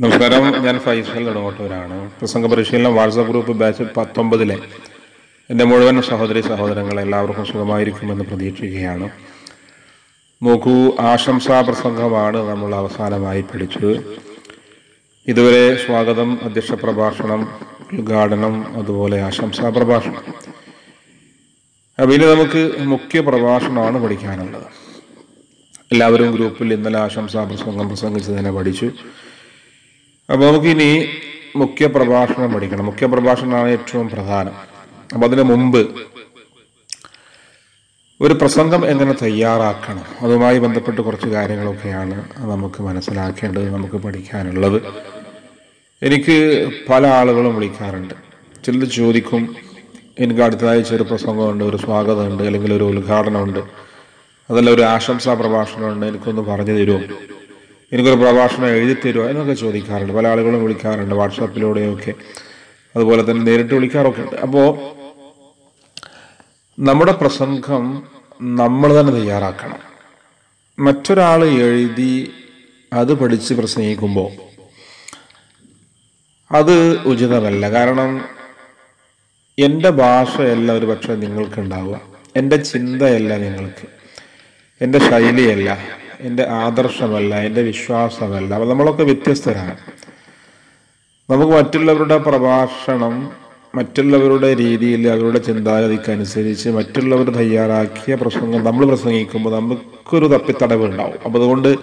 നമസ്കാരം. ഞാൻ ഫൈസൽ നെടുങ്ങോട്ടൂരാണ് പ്രസംഗ പരിശീലനം വാട്സാപ്പ് ഗ്രൂപ്പ് ബാച്ച് പത്തൊമ്പതിലെ എന്റെ മുഴുവൻ സഹോദരി സഹോദരങ്ങൾ എല്ലാവർക്കും സുഖമായിരിക്കുമെന്ന് പ്രതീക്ഷിക്കുകയാണ്. നോക്കൂ ആശംസാ പ്രസംഗമാണ് നമ്മൾ അവസാനമായി പഠിച്ചത്. ഇതുവരെ സ്വാഗതം അധ്യക്ഷ പ്രഭാഷണം ഉദ്ഘാടനം അതുപോലെ ആശംസാ പ്രഭാഷണം. അപ്പം ഇനി നമുക്ക് മുഖ്യ പ്രഭാഷണമാണ് പഠിക്കാനുള്ളത്. എല്ലാവരും ഗ്രൂപ്പിൽ ഇന്നലെ ആശംസാ പ്രസംഗം പ്രസംഗിച്ചതിനെ പഠിച്ചു. അപ്പോൾ നമുക്കിനി മുഖ്യ പ്രഭാഷണം പഠിക്കണം. മുഖ്യ പ്രഭാഷണമാണ് ഏറ്റവും പ്രധാനം. അപ്പം അതിനു മുമ്പ് ഒരു പ്രസംഗം എങ്ങനെ തയ്യാറാക്കണം അതുമായി ബന്ധപ്പെട്ട് കുറച്ച് കാര്യങ്ങളൊക്കെയാണ് നമുക്ക് മനസ്സിലാക്കേണ്ടത് നമുക്ക് പഠിക്കാനുള്ളത്. എനിക്ക് പല ആളുകളും വിളിക്കാറുണ്ട്. ചിലർ ചോദിക്കും എനിക്ക് അടുത്തതാഴ്ച ഒരു പ്രസംഗമുണ്ട് ഒരു സ്വാഗതമുണ്ട് അല്ലെങ്കിൽ ഒരു ഉദ്ഘാടനമുണ്ട് അതല്ല ഒരു ആശംസാ പ്രഭാഷണമുണ്ട് എനിക്കൊന്ന് പറഞ്ഞു തരുമോ? എനിക്കൊരു പ്രഭാഷണം എഴുതി തരുമോ എന്നൊക്കെ ചോദിക്കാറുണ്ട്. പല ആളുകളും വിളിക്കാറുണ്ട് വാട്സാപ്പിലൂടെയൊക്കെ. അതുപോലെ തന്നെ നേരിട്ട് വിളിക്കാറൊക്കെ ഉണ്ട്. അപ്പോൾ നമ്മുടെ പ്രസംഗം നമ്മൾ തന്നെ തയ്യാറാക്കണം. മറ്റൊരാൾ എഴുതി അത് പഠിച്ച് പ്രസംഗിക്കുമ്പോൾ അത് ഉചിതമല്ല. കാരണം എന്റെ ഭാഷയല്ല ഒരു പക്ഷേ നിങ്ങൾക്കുണ്ടാവുക. എന്റെ ചിന്തയല്ല നിങ്ങൾക്ക്. എന്റെ ശൈലിയല്ല. എന്റെ ആദർശമല്ല എന്റെ വിശ്വാസമല്ല. അപ്പം നമ്മളൊക്കെ വ്യത്യസ്തരാണ്. നമുക്ക് മറ്റുള്ളവരുടെ പ്രഭാഷണം മറ്റുള്ളവരുടെ രീതിയിൽ അവരുടെ ചിന്താഗതിക്കനുസരിച്ച് മറ്റുള്ളവർ തയ്യാറാക്കിയ പ്രസംഗം നമ്മൾ പ്രസംഗിക്കുമ്പോൾ നമുക്കൊരു തപ്പിത്തടവ് ഉണ്ടാവും. അപ്പം അതുകൊണ്ട്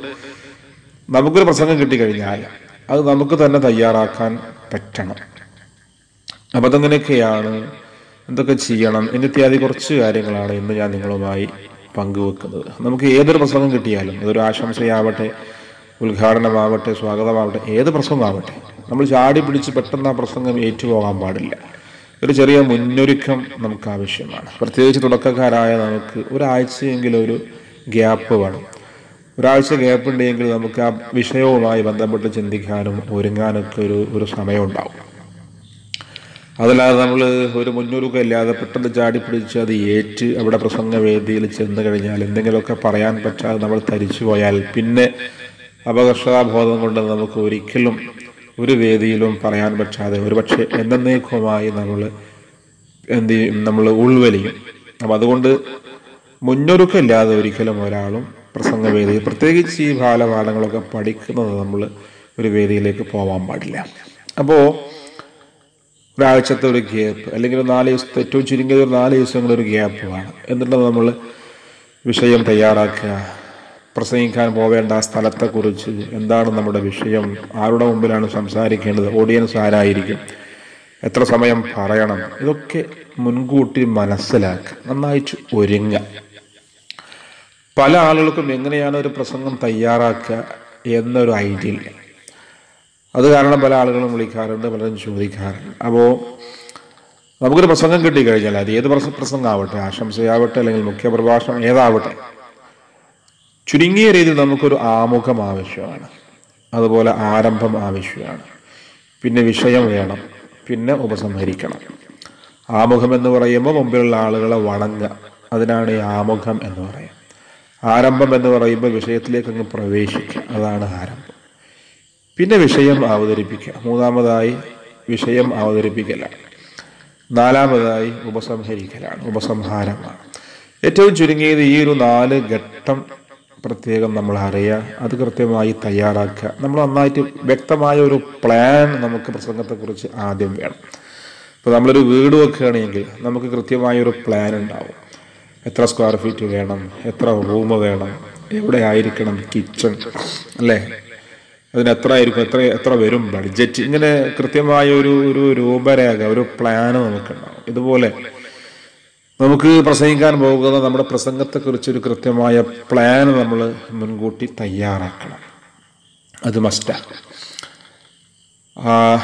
നമുക്കൊരു പ്രസംഗം കിട്ടിക്കഴിഞ്ഞാൽ അത് നമുക്ക് തന്നെ തയ്യാറാക്കാൻ പറ്റണം. അപ്പം അതങ്ങനെയൊക്കെയാണ്? എന്തൊക്കെ ചെയ്യണം? എന്നിത്യാദി കുറച്ച് കാര്യങ്ങളാണ് ഇന്ന് ഞാൻ നിങ്ങളുമായി പങ്കുവെക്കുന്നത്. നമുക്ക് ഏതൊരു പ്രസംഗം കിട്ടിയാലും അതൊരു ആശംസയാവട്ടെ ഉദ്ഘാടനമാവട്ടെ സ്വാഗതമാവട്ടെ ഏത് പ്രസംഗമാവട്ടെ നമ്മൾ ചാടി പിടിച്ച് പെട്ടെന്ന് ആ പ്രസംഗം ഏറ്റുപോകാൻ പാടില്ല. ഒരു ചെറിയ മുന്നൊരുക്കം നമുക്ക് ആവശ്യമാണ്. പ്രത്യേകിച്ച് തുടക്കക്കാരായ നമുക്ക് ഒരാഴ്ചയെങ്കിലും ഒരു ഗ്യാപ്പ് വേണം. ഒരാഴ്ച ഗ്യാപ്പ് ഉണ്ടെങ്കിൽ നമുക്ക് ആ വിഷയവുമായി ബന്ധപ്പെട്ട് ചിന്തിക്കാനും ഒരുങ്ങാനൊക്കെ ഒരു ഒരു സമയം ഉണ്ടാവും അതല്ലാതെ നമ്മൾ ഒരു മുന്നൊരുക്കം ഇല്ലാതെ പെട്ടെന്ന് ചാടി പിടിച്ച് അത് ഏറ്റ് അവിടെ പ്രസംഗവേദിയിൽ ചെന്ന് കഴിഞ്ഞാൽ എന്തെങ്കിലുമൊക്കെ പറയാൻ പറ്റാതെ നമ്മൾ തരിച്ചു പോയാൽ പിന്നെ അപകർഷതാബോധം കൊണ്ട് നമുക്ക് ഒരിക്കലും ഒരു വേദിയിലും പറയാൻ പറ്റാതെ ഒരുപക്ഷെ എന്നേക്കുമായി നമ്മൾ എന്ത് ചെയ്യും? നമ്മൾ ഉൾവലിയും. അപ്പം അതുകൊണ്ട് മുന്നൊരുക്കമില്ലാതെ ഒരിക്കലും ഒരാളും പ്രസംഗവേദിയിൽ പ്രത്യേകിച്ച് ഈ ബാലപാഠങ്ങളൊക്കെ പഠിക്കുന്നത് നമ്മൾ ഒരു വേദിയിലേക്ക് പോകാൻ പാടില്ല. അപ്പോൾ ഒരാഴ്ചത്തെ ഒരു ഗ്യാപ്പ് അല്ലെങ്കിൽ നാല് ദിവസത്തെ ഏറ്റവും ചുരുങ്ങിയത് ഒരു നാല് ദിവസങ്ങൾ ഒരു ഗ്യാപ്പ് വേണം എന്നിട്ട് നമ്മൾ വിഷയം തയ്യാറാക്കുക പ്രസംഗിക്കാൻ പോവേണ്ട സ്ഥലത്തെക്കുറിച്ച് എന്താണ് നമ്മുടെ വിഷയം ആരുടെ മുമ്പിലാണ് സംസാരിക്കേണ്ടത് ഓഡിയൻസ് ആരായിരിക്കും എത്ര സമയം പറയണം ഇതൊക്കെ മുൻകൂട്ടി മനസ്സിലാക്കുക നന്നായിട്ട് ഒരുങ്ങുക. പല ആളുകൾക്കും എങ്ങനെയാണ് ഒരു പ്രസംഗം തയ്യാറാക്കുക എന്നൊരു ഐഡിയ അത് കാരണം പല ആളുകളും വിളിക്കാറുണ്ട് പലരും ചോദിക്കാറുണ്ട്. അപ്പോൾ നമുക്കൊരു പ്രസംഗം കിട്ടിക്കഴിഞ്ഞാൽ അത് ഏത് പ്രസ പ്രസംഗമാവട്ടെ ആശംസയാവട്ടെ അല്ലെങ്കിൽ മുഖ്യ പ്രഭാഷണം ഏതാവട്ടെ ചുരുങ്ങിയ രീതിയിൽ നമുക്കൊരു ആമുഖം ആവശ്യമാണ്. അതുപോലെ ആരംഭം ആവശ്യമാണ്. പിന്നെ വിഷയം വേണം. പിന്നെ ഉപസംഹരിക്കണം. ആമുഖം എന്ന് പറയുമ്പോൾ മുമ്പിലുള്ള ആളുകളെ വണങ്ങുക. അതിനാണ് ഈ ആമുഖം എന്ന് പറയുന്നത്. ആരംഭം എന്ന് പറയുമ്പോൾ വിഷയത്തിലേക്ക് അങ്ങ് പ്രവേശിക്കുക. അതാണ് ആരംഭം. പിന്നെ വിഷയം അവതരിപ്പിക്കുക മൂന്നാമതായി വിഷയം അവതരിപ്പിക്കലാണ്. നാലാമതായി ഉപസംഹരിക്കലാണ് ഉപസംഹാരമാണ്. ഏറ്റവും ചുരുങ്ങിയത് ഈ ഒരു നാല് ഘട്ടം പ്രത്യേകം നമ്മൾ അറിയുക അത് കൃത്യമായി തയ്യാറാക്കുക. നമ്മൾ നന്നായിട്ട് വ്യക്തമായ ഒരു പ്ലാൻ നമുക്ക് പ്രസംഗത്തെക്കുറിച്ച് ആദ്യം വേണം. ഇപ്പോൾ നമ്മളൊരു വീട് വെക്കുകയാണെങ്കിൽ നമുക്ക് കൃത്യമായ ഒരു പ്ലാൻ ഉണ്ടാവും. എത്ര സ്ക്വയർ ഫീറ്റ് വേണം? എത്ര റൂം വേണം? എവിടെ ആയിരിക്കണം? കിച്ചൺ അല്ലേ? അതിന് എത്ര ആയിരിക്കും എത്ര എത്ര വരും ബഡ്ജറ്റ് ഇങ്ങനെ കൃത്യമായ ഒരു ഒരു രൂപരേഖ ഒരു പ്ലാന് നമുക്കുണ്ടാവും. ഇതുപോലെ നമുക്ക് പ്രസംഗിക്കാൻ പോകുന്ന നമ്മുടെ പ്രസംഗത്തെക്കുറിച്ച് ഒരു കൃത്യമായ പ്ലാൻ നമ്മൾ മുൻകൂട്ടി തയ്യാറാക്കണം. അത് മസ്റ്റാണ്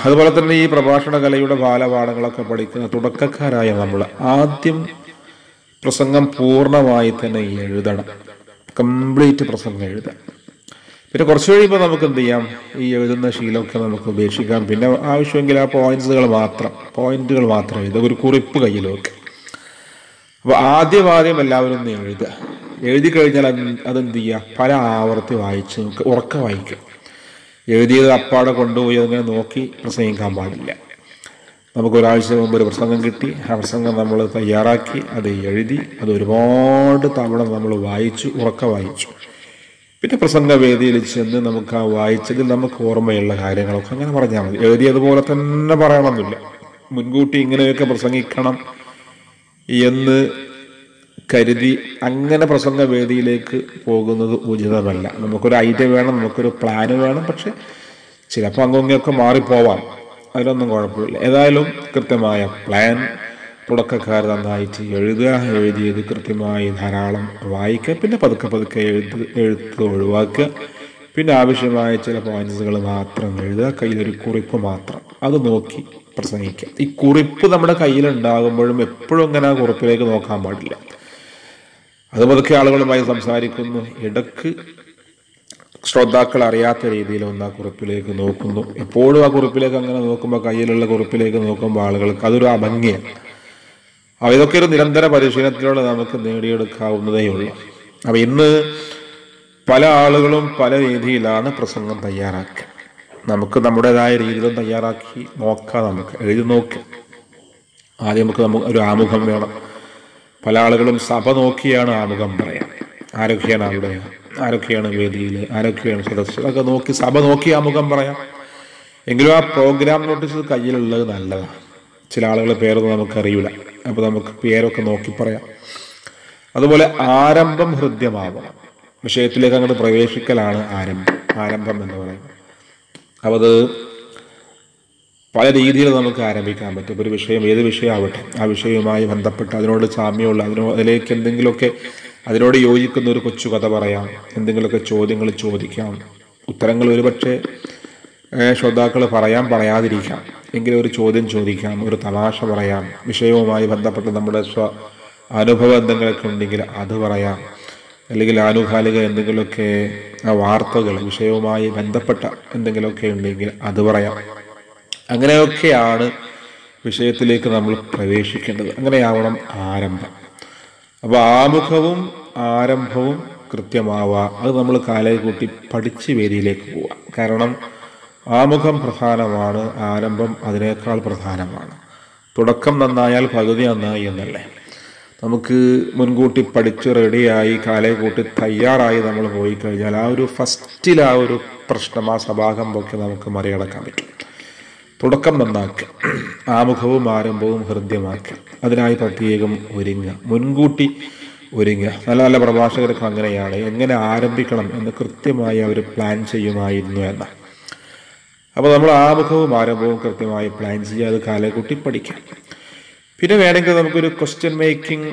അതുപോലെ തന്നെ ഈ പ്രഭാഷണ കലയുടെ ബാലപാഠങ്ങളൊക്കെ പഠിക്കുന്ന തുടക്കക്കാരായ നമ്മൾ ആദ്യം പ്രസംഗം പൂർണമായി തന്നെ എഴുതണം. കംപ്ലീറ്റ് പ്രസംഗം എഴുതാം പിന്നെ കുറച്ച് കഴിയുമ്പോൾ നമുക്ക് എന്ത് ചെയ്യാം? ഈ എഴുതുന്ന ശീലമൊക്കെ നമുക്ക് ഉപേക്ഷിക്കാം. പിന്നെ ആവശ്യമെങ്കിൽ ആ പോയിന്റ്സുകൾ മാത്രം പോയിന്റുകൾ മാത്രം എഴുതുക. ഒരു കുറിപ്പ് കയ്യിൽ അപ്പോൾ ആദ്യം ആദ്യം എല്ലാവരും ഒന്ന് എഴുതുക. എഴുതി കഴിഞ്ഞാൽ അത് അതെന്ത് ചെയ്യുക? പല ആവർത്തി വായിച്ച് നമുക്ക് ഉറക്ക വായിക്കുക. എഴുതിയത് അപ്പാടെ കൊണ്ടുപോയി അതിങ്ങനെ നോക്കി പ്രസംഗിക്കാൻ പാടില്ല. നമുക്ക് ഒരാഴ്ച മുമ്പ് ഒരു പ്രസംഗം കിട്ടി. ആ പ്രസംഗം നമ്മൾ തയ്യാറാക്കി അത് എഴുതി അത് ഒരുപാട് തവണ നമ്മൾ വായിച്ചു ഉറക്ക വായിച്ചു. പിന്നെ പ്രസംഗവേദിയിൽ ചെന്ന് നമുക്ക് ആ വായിച്ചതിൽ നമുക്ക് ഓർമ്മയുള്ള കാര്യങ്ങളൊക്കെ അങ്ങനെ പറഞ്ഞാൽ മതി. എഴുതിയതുപോലെ തന്നെ പറയണമെന്നില്ല. മുൻകൂട്ടി ഇങ്ങനെയൊക്കെ പ്രസംഗിക്കണം എന്ന് കരുതി അങ്ങനെ പ്രസംഗവേദിയിലേക്ക് പോകുന്നത് ഉചിതമല്ല. നമുക്കൊരു ഐഡിയ വേണം നമുക്കൊരു പ്ലാന് വേണം പക്ഷെ ചിലപ്പോൾ അങ്ങൊക്കെ മാറിപ്പോവാം. അതിലൊന്നും കുഴപ്പമില്ല. ഏതായാലും കൃത്യമായ പ്ലാൻ തുടക്കക്കാർ നന്നായിട്ട് എഴുതുക എഴുതിയത് കൃത്യമായി ധാരാളം വായിക്കുക പിന്നെ പതുക്കെ പതുക്കെ എഴുത്ത് എഴുത്ത് ഒഴിവാക്കുക. പിന്നെ ആവശ്യമായ ചില പോയിന്റ്സുകൾ മാത്രം എഴുതുക കയ്യിലൊരു കുറിപ്പ് മാത്രം. അത് നോക്കി പ്രസംഗിക്കുക. ഈ കുറിപ്പ് നമ്മുടെ കയ്യിലുണ്ടാകുമ്പോഴും എപ്പോഴും അങ്ങനെ ആ കുറിപ്പിലേക്ക് നോക്കാൻ പാടില്ല. അത് പതുക്കെ ആളുകളുമായി സംസാരിക്കുന്നു. ഇടയ്ക്ക് ശ്രോതാക്കൾ അറിയാത്ത രീതിയിൽ ഒന്ന് ആ കുറിപ്പിലേക്ക് നോക്കുന്നു. എപ്പോഴും ആ കുറിപ്പിലേക്ക് അങ്ങനെ നോക്കുമ്പോൾ കയ്യിലുള്ള കുറിപ്പിലേക്ക് നോക്കുമ്പോൾ ആളുകൾക്ക് അതൊരു അഭംഗിയാണ്. അപ്പോൾ ഇതൊക്കെ ഒരു നിരന്തര പരിശീലനത്തിലൂടെ നമുക്ക് നേടിയെടുക്കാവുന്നതേ ഉള്ളൂ. അപ്പോൾ ഇന്ന് പല ആളുകളും പല രീതിയിലാണ് പ്രസംഗം തയ്യാറാക്കുക. നമുക്ക് നമ്മുടേതായ രീതിയിലും തയ്യാറാക്കി നോക്കാം നമുക്ക് എഴുതി നോക്കാം. ആദ്യം നമുക്ക് നമുക്ക് ഒരു ആമുഖം വേണം. പല ആളുകളും സഭ നോക്കിയാണ് ആമുഖം പറയാം. ആരൊക്കെയാണ് അവിടെ? ആരൊക്കെയാണ് വേദിയിൽ? ആരൊക്കെയാണ് സദസ്സ്? അതൊക്കെ നോക്കി സഭ നോക്കി ആമുഖം പറയാം. എങ്കിലും ആ പ്രോഗ്രാം നോട്ടീസ് കയ്യിലുള്ളത് നല്ലതാണ്. ചില ആളുകളെ പേരൊന്നും നമുക്കറിയില്ല അപ്പോൾ നമുക്ക് പേരൊക്കെ നോക്കി പറയാം. അതുപോലെ ആരംഭം ഹൃദ്യമാവണം. വിഷയത്തിലേക്ക് അങ്ങോട്ട് പ്രവേശിക്കലാണ് ആരംഭം. ആരംഭം എന്ന് പറയുന്നത്. അപ്പോൾ അത് പല രീതിയിൽ നമുക്ക് ആരംഭിക്കാൻ പറ്റും. ഒരു വിഷയം ഏത് വിഷയമാവട്ടെ ആ വിഷയവുമായി ബന്ധപ്പെട്ട് അതിനോട് സാമ്യമുള്ള അതിനോ അതിലേക്ക് എന്തെങ്കിലുമൊക്കെ അതിനോട് യോജിക്കുന്ന ഒരു കൊച്ചു കഥ പറയാം. എന്തെങ്കിലുമൊക്കെ ചോദ്യങ്ങൾ ചോദിക്കാം. ഉത്തരങ്ങൾ ഒരുപക്ഷെ ശ്രോതാക്കൾ പറയാം പറയാതിരിക്കാം. എങ്കിലും ഒരു ചോദ്യം ചോദിക്കാം ഒരു തമാശ പറയാം. വിഷയവുമായി ബന്ധപ്പെട്ട് നമ്മുടെ സ്വ അനുഭവം എന്തെങ്കിലുമൊക്കെ ഉണ്ടെങ്കിൽ അത് പറയാം. അല്ലെങ്കിൽ ആനുകാലിക എന്തെങ്കിലുമൊക്കെ വാർത്തകൾ വിഷയവുമായി ബന്ധപ്പെട്ട എന്തെങ്കിലുമൊക്കെ ഉണ്ടെങ്കിൽ അത് പറയാം. അങ്ങനെയൊക്കെയാണ് വിഷയത്തിലേക്ക് നമ്മൾ പ്രവേശിക്കേണ്ടത്. അങ്ങനെയാവണം ആരംഭം. അപ്പോൾ ആമുഖവും ആരംഭവും കൃത്യമാവുക അത് നമ്മൾ കാലയെ കൂട്ടി പഠിച്ച് വേദിയിലേക്ക് പോവുക കാരണം ആമുഖം പ്രധാനമാണ് ആരംഭം അതിനേക്കാൾ പ്രധാനമാണ്. തുടക്കം നന്നായാൽ പകുതി നന്നായി എന്നല്ലേ? നമുക്ക് മുൻകൂട്ടി പഠിച്ച് റെഡിയായി കാലയെ കൂട്ടി തയ്യാറായി നമ്മൾ പോയി കഴിഞ്ഞാൽ ആ ഒരു ഫസ്റ്റിൽ ആ ഒരു പ്രശ്നം ആ സഭാകമ്പൊക്കെ നമുക്ക് മറികടക്കാൻ പറ്റും. തുടക്കം നന്നാക്കുക ആമുഖവും ആരംഭവും ഹൃദ്യമാക്കുക അതിനായി പ്രത്യേകം ഒരുങ്ങുക മുൻകൂട്ടി ഒരുങ്ങുക. നല്ല നല്ല പ്രഭാഷകർക്ക് അങ്ങനെയാണ് എങ്ങനെ ആരംഭിക്കണം എന്ന് കൃത്യമായി അവർ പ്ലാൻ ചെയ്യുമായിരുന്നു എന്ന അപ്പോൾ നമ്മൾ ആമുഖവും ആരംഭവും കൃത്യമായി പ്ലാൻ ചെയ്യുക അത് കാലക്കൂട്ടി പഠിക്കാം. പിന്നെ വേണമെങ്കിൽ നമുക്കൊരു ക്വസ്റ്റ്യൻ മേക്കിംഗ്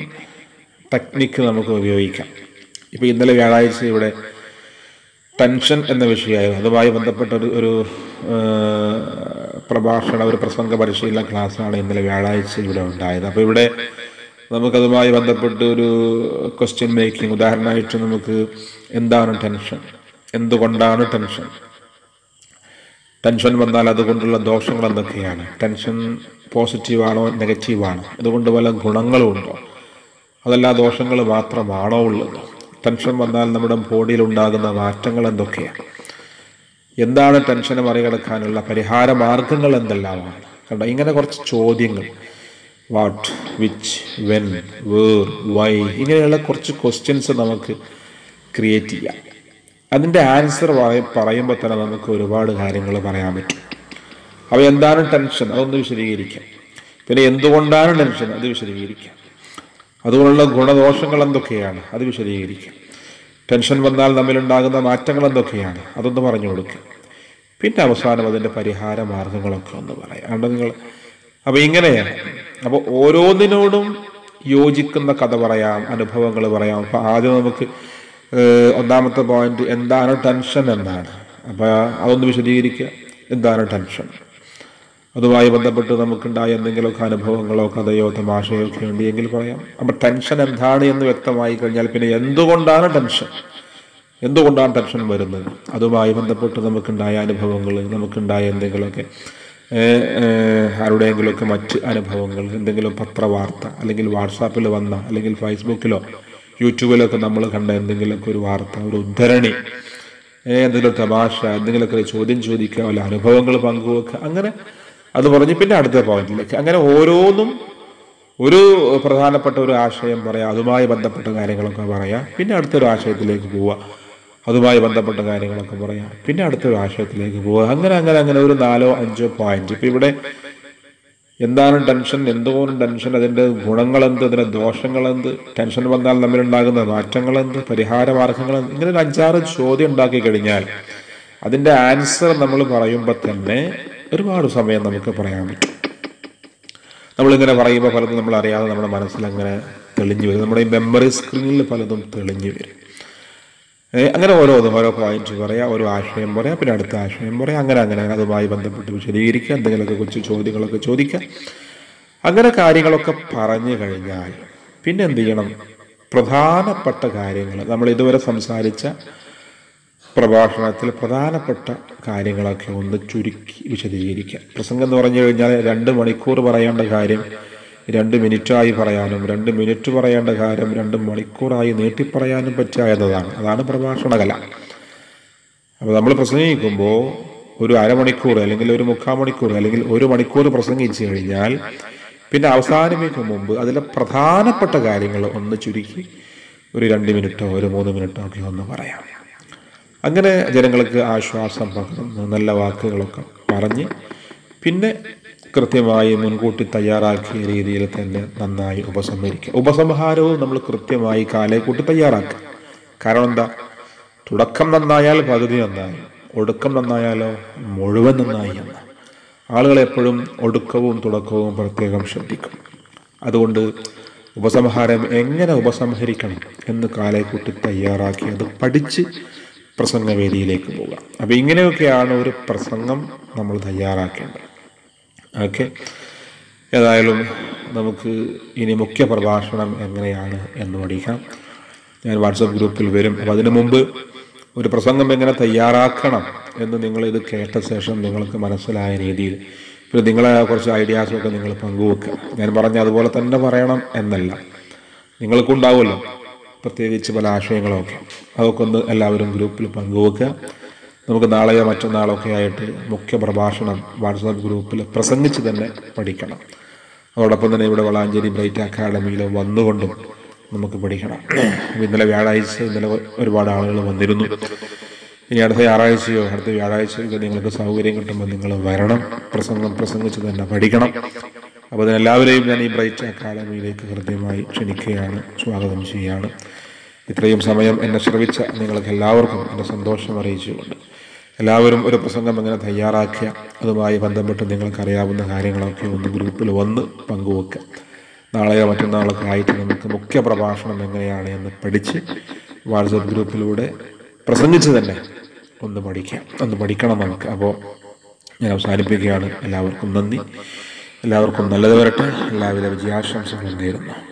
ടെക്നിക്ക് നമുക്ക് ഉപയോഗിക്കാം. ഇപ്പോൾ ഇന്നലെ വ്യാഴാഴ്ച ഇവിടെ ടെൻഷൻ എന്ന വിഷയമായിരുന്നു. അതുമായി ബന്ധപ്പെട്ട ഒരു ഒരു പ്രഭാഷണ ഒരു പ്രസംഗ പരിശീലന ക്ലാസ്സാണ് ഇന്നലെ വ്യാഴാഴ്ച ഇവിടെ ഉണ്ടായത്. അപ്പോൾ ഇവിടെ നമുക്കതുമായി ബന്ധപ്പെട്ട് ഒരു ക്വസ്റ്റ്യൻ മേക്കിംഗ് ഉദാഹരണമായിട്ട് നമുക്ക് എന്താണ് ടെൻഷൻ എന്തുകൊണ്ടാണ് ടെൻഷൻ ടെൻഷൻ വന്നാൽ അതുകൊണ്ടുള്ള ദോഷങ്ങൾ എന്തൊക്കെയാണ്? ടെൻഷൻ പോസിറ്റീവാണോ നെഗറ്റീവാണോ? അതുകൊണ്ട് പല ഗുണങ്ങളും ഉണ്ടോ അതല്ല ദോഷങ്ങൾ മാത്രമാണോ ഉള്ളത്? ടെൻഷൻ വന്നാൽ നമ്മുടെ ബോഡിയിൽ ഉണ്ടാകുന്ന മാറ്റങ്ങൾ എന്തൊക്കെയാണ്? എന്താണ് ടെൻഷനെ മറികടക്കാനുള്ള പരിഹാര മാർഗങ്ങൾ എന്തെല്ലാമാണ്? കണ്ടോ ഇങ്ങനെ കുറച്ച് ചോദ്യങ്ങൾ. What which when where why ഇങ്ങനെയുള്ള കുറച്ച് ക്വസ്റ്റ്യൻസ് നമുക്ക് ക്രിയേറ്റ് ചെയ്യാം. അതിന്റെ ആൻസർ പറയുമ്പോൾ തന്നെ നമുക്ക് ഒരുപാട് കാര്യങ്ങൾ പറയാൻ പറ്റും. അവ എന്താണ് ടെൻഷൻ? അതൊന്ന് വിശദീകരിക്കാം. പിന്നെ എന്തുകൊണ്ടാണ് ടെൻഷൻ? അത് വിശദീകരിക്കാം. അതുകൊണ്ടുള്ള ഗുണദോഷങ്ങൾ എന്തൊക്കെയാണ്? അത് വിശദീകരിക്കാം. ടെൻഷൻ വന്നാൽ നമ്മിലുണ്ടാകുന്ന മാറ്റങ്ങൾ എന്തൊക്കെയാണ്? അതൊന്ന് പറഞ്ഞു കൊടുക്കുക പിന്നെ അവസാനം അതിന്റെ പരിഹാര മാർഗങ്ങളൊക്കെ ഒന്ന് പറയാം. അതുകൊണ്ട് നിങ്ങൾ അപ്പോൾ ഇങ്ങനെയാണ്. അപ്പോൾ ഓരോന്നിനോടും യോജിക്കുന്ന കഥ പറയാം അനുഭവങ്ങൾ പറയാം. അപ്പോൾ ആദ്യം നമുക്ക് ഒന്നാമത്തെ പോയിന്റ് എന്താണ് ടെൻഷൻ എന്നാണ്. അപ്പോൾ അതൊന്ന് വിശദീകരിക്കുക എന്താണ് ടെൻഷൻ അതുമായി ബന്ധപ്പെട്ട് നമുക്കുണ്ടായ എന്തെങ്കിലുമൊക്കെ അനുഭവങ്ങളോ കഥയോ തമാശയോ ഒക്കെ ഉണ്ടെങ്കിൽ പറയാം. അപ്പം ടെൻഷൻ എന്താണ് എന്ന് വ്യക്തമായി കഴിഞ്ഞാൽ പിന്നെ എന്തുകൊണ്ടാണ് ടെൻഷൻ എന്തുകൊണ്ടാണ് ടെൻഷൻ വരുന്നത്? അതുമായി ബന്ധപ്പെട്ട് നമുക്കുണ്ടായ അനുഭവങ്ങൾ നമുക്കുണ്ടായ എന്തെങ്കിലുമൊക്കെ ആരുടെയെങ്കിലുമൊക്കെ മറ്റ് അനുഭവങ്ങൾ എന്തെങ്കിലും പത്രവാർത്ത അല്ലെങ്കിൽ വാട്സാപ്പിൽ വന്ന അല്ലെങ്കിൽ ഫേസ്ബുക്കിലോ യൂട്യൂബിലൊക്കെ നമ്മൾ കണ്ട എന്തെങ്കിലുമൊക്കെ ഒരു വാർത്ത ഒരു ഉദ്ധരണി എന്തെങ്കിലും തമാശ എന്തെങ്കിലുമൊക്കെ ചോദ്യം ചോദിക്കുക വല്ല അനുഭവങ്ങൾ പങ്കുവെക്കുക അങ്ങനെ അത് പറഞ്ഞ് പിന്നെ അടുത്ത പോയിന്റിലേക്ക്. അങ്ങനെ ഓരോന്നും ഒരു പ്രധാനപ്പെട്ട ഒരു ആശയം പറയാം അതുമായി ബന്ധപ്പെട്ട കാര്യങ്ങളൊക്കെ പറയാം പിന്നെ അടുത്തൊരു ആശയത്തിലേക്ക് പോവുക അതുമായി ബന്ധപ്പെട്ട കാര്യങ്ങളൊക്കെ പറയാം പിന്നെ അടുത്തൊരു ആശയത്തിലേക്ക് പോവുക അങ്ങനെ അങ്ങനെ അങ്ങനെ ഒരു നാലോ അഞ്ചോ പോയിന്റ്. ഇപ്പം ഇവിടെ എന്താണ് ടെൻഷൻ? എന്തുകൊണ്ട് ടെൻഷൻ? അതിന്റെ ഗുണങ്ങളെന്ത്? അതിന്റെ ദോഷങ്ങളെന്ത്? ടെൻഷൻ വന്നാൽ തമ്മിലുണ്ടാകുന്ന മാറ്റങ്ങളെന്ത്? പരിഹാര മാർഗങ്ങളെന്ത് ഇങ്ങനെ ഒരു അഞ്ചാറ് ചോദ്യം ഉണ്ടാക്കി കഴിഞ്ഞാൽ അതിന്റെ ആൻസർ നമ്മൾ പറയുമ്പോൾ തന്നെ ഒരുപാട് സമയം നമുക്ക് പറയാൻ പറ്റും. നമ്മളിങ്ങനെ പറയുമ്പോൾ പലതും നമ്മൾ അറിയാതെ നമ്മുടെ മനസ്സിൽ അങ്ങനെ തെളിഞ്ഞു വരും. നമ്മുടെ ഈ മെമ്മറി സ്ക്രീനിൽ പലതും തെളിഞ്ഞു വരും. അങ്ങനെ ഓരോന്നും ഓരോ പോയിന്റ് പറയാം ഓരോ ആശയം പറയാം പിന്നെ അടുത്ത ആശയം പറയാം. അങ്ങനെ അങ്ങനെ അതുമായി ബന്ധപ്പെട്ട് വിശദീകരിക്കുക എന്തെങ്കിലുമൊക്കെ കുറച്ച് ചോദ്യങ്ങളൊക്കെ ചോദിക്കുക. അങ്ങനെ കാര്യങ്ങളൊക്കെ പറഞ്ഞു കഴിഞ്ഞാൽ പിന്നെ എന്ത് ചെയ്യണം? പ്രധാനപ്പെട്ട കാര്യങ്ങൾ നമ്മൾ ഇതുവരെ സംസാരിച്ച പ്രഭാഷണത്തിൽ പ്രധാനപ്പെട്ട കാര്യങ്ങളൊക്കെ ഒന്ന് ചുരുക്കി വിശദീകരിക്കുക. പ്രസംഗം എന്ന് പറഞ്ഞു കഴിഞ്ഞാൽ രണ്ട് മണിക്കൂർ പറയേണ്ട കാര്യം രണ്ട് മിനിറ്റായി പറയാനും രണ്ട് മിനിറ്റ് പറയേണ്ട കാര്യം രണ്ട് മണിക്കൂറായി നീട്ടിപ്പറയാനും പറ്റുക എന്നതാണ്. അതാണ് പ്രഭാഷണകല. അപ്പോൾ നമ്മൾ പ്രസംഗിക്കുമ്പോൾ ഒരു അരമണിക്കൂർ അല്ലെങ്കിൽ ഒരു മുക്കാൽ മണിക്കൂർ അല്ലെങ്കിൽ ഒരു മണിക്കൂർ പ്രസംഗിച്ചു കഴിഞ്ഞാൽ പിന്നെ അവസാനിപ്പിക്കും മുമ്പ് അതിലെ പ്രധാനപ്പെട്ട കാര്യങ്ങൾ ഒന്ന് ചുരുക്കി ഒരു രണ്ട് മിനിറ്റോ ഒരു മൂന്ന് മിനിറ്റോ ഒക്കെ ഒന്ന് പറയാം. അങ്ങനെ ജനങ്ങൾക്ക് ആശ്വാസം പകർന്ന് നല്ല വാക്കുകളൊക്കെ പറഞ്ഞ് പിന്നെ കൃത്യമായി മുൻകൂട്ടി തയ്യാറാക്കിയ രീതിയിൽ തന്നെ നന്നായി ഉപസംഹരിക്കുക. ഉപസംഹാരവും നമ്മൾ കൃത്യമായി കാലെ കൂട്ടി തയ്യാറാക്കുക. കാരണം എന്താ? തുടക്കം നന്നായാൽ പകുതി നന്നായി ഒടുക്കം നന്നായാലോ മുഴുവൻ നന്നായി എന്ന് ആളുകൾ എപ്പോഴും ഒടുക്കവും തുടക്കവും പ്രത്യേകം ശ്രദ്ധിക്കും. അതുകൊണ്ട് ഉപസംഹാരം എങ്ങനെ ഉപസംഹരിക്കണം എന്ന് കാലേക്കൂട്ടി തയ്യാറാക്കി അത് പഠിച്ച് പ്രസംഗവേദിയിലേക്ക് പോകാം അപ്പം ഇങ്ങനെയൊക്കെയാണ് ഒരു പ്രസംഗം നമ്മൾ തയ്യാറാക്കേണ്ടത്. ഓക്കെ. ഏതായാലും നമുക്ക് ഇനി മുഖ്യ പ്രഭാഷണം എങ്ങനെയാണ് എന്ന് പഠിക്കാം. ഞാൻ വാട്സപ്പ് ഗ്രൂപ്പിൽ വരും. അപ്പോൾ അതിനു മുമ്പ് ഒരു പ്രസംഗം എങ്ങനെ തയ്യാറാക്കണം എന്ന് നിങ്ങൾ ഇത് കേട്ട ശേഷം നിങ്ങൾക്ക് മനസ്സിലായ രീതിയിൽ പിന്നെ നിങ്ങളെ കുറച്ച് ഐഡിയാസൊക്കെ നിങ്ങൾ പങ്കുവെക്കുക ഞാൻ പറഞ്ഞ അതുപോലെ തന്നെ പറയണം എന്നല്ല. നിങ്ങൾക്കുണ്ടാവുമല്ലോ പ്രത്യേകിച്ച് പല ആശയങ്ങളൊക്കെ. അതൊക്കെ ഒന്ന് എല്ലാവരും ഗ്രൂപ്പിൽ പങ്കുവെക്കുക നമുക്ക് നാളെയോ മറ്റന്നാളോ ഒക്കെ ആയിട്ട് മുഖ്യ പ്രഭാഷണം വാട്സാപ്പ് ഗ്രൂപ്പിൽ പ്രസംഗിച്ച് തന്നെ പഠിക്കണം. അതോടൊപ്പം തന്നെ ഇവിടെ വളാഞ്ചേരി ബ്രൈറ്റ് അക്കാഡമിയിൽ വന്നുകൊണ്ടും നമുക്ക് പഠിക്കണം. ഇന്നലെ വ്യാഴാഴ്ച ഇന്നലെ ഒരുപാട് ആളുകൾ വന്നിരുന്നു. ഇനി അടുത്ത ഞായറാഴ്ചയോ അടുത്ത വ്യാഴാഴ്ചയോ നിങ്ങൾക്ക് സൗകര്യം കിട്ടുമ്പോൾ നിങ്ങൾ വരണം. പ്രസംഗം പ്രസംഗിച്ച് തന്നെ പഠിക്കണം. അപ്പോൾ അതിനെല്ലാവരെയും ഞാൻ ഈ ബ്രൈറ്റ് അക്കാഡമിയിലേക്ക് ഹൃദ്യമായി ക്ഷണിക്കുകയാണ് സ്വാഗതം ചെയ്യുകയാണ്. ഇത്രയും സമയം എന്നെ ശ്രമിച്ച നിങ്ങൾക്ക് എല്ലാവർക്കും എന്റെ സന്തോഷം അറിയിച്ചുകൊണ്ട് എല്ലാവരും ഒരു പ്രസംഗം എങ്ങനെ തയ്യാറാക്കുക അതുമായി ബന്ധപ്പെട്ട് നിങ്ങൾക്കറിയാവുന്ന കാര്യങ്ങളൊക്കെ ഒന്ന് ഗ്രൂപ്പിൽ വന്ന് പങ്കുവെക്കുക. നാളെയോ മറ്റന്നാളൊക്കെ ആയിട്ട് നമുക്ക് മുഖ്യ പ്രഭാഷണം എങ്ങനെയാണ് എന്ന് പഠിച്ച് വാട്സപ്പ് ഗ്രൂപ്പിലൂടെ പ്രസംഗിച്ച് തന്നെ ഒന്ന് പഠിക്കാം. ഒന്ന് പഠിക്കണം നമുക്ക്. അപ്പോൾ ഞാൻ അവസാനിപ്പിക്കുകയാണ്. എല്ലാവർക്കും നന്ദി. എല്ലാവർക്കും നല്ലത് വരട്ടെ. എല്ലാവിധ വിജയാശംസകളും നേരുന്നു.